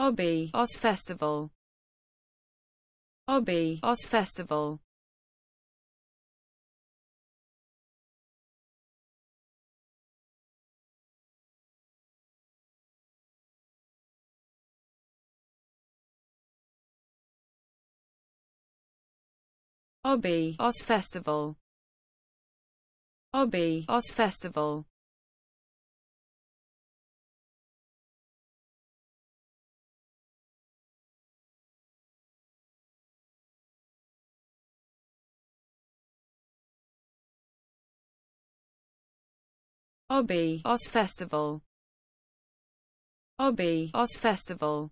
Obi Oz Festival. Obi Oz Festival. Obi Oz Festival. Obi Oz Festival Obi Oz Festival. Obi Oz Festival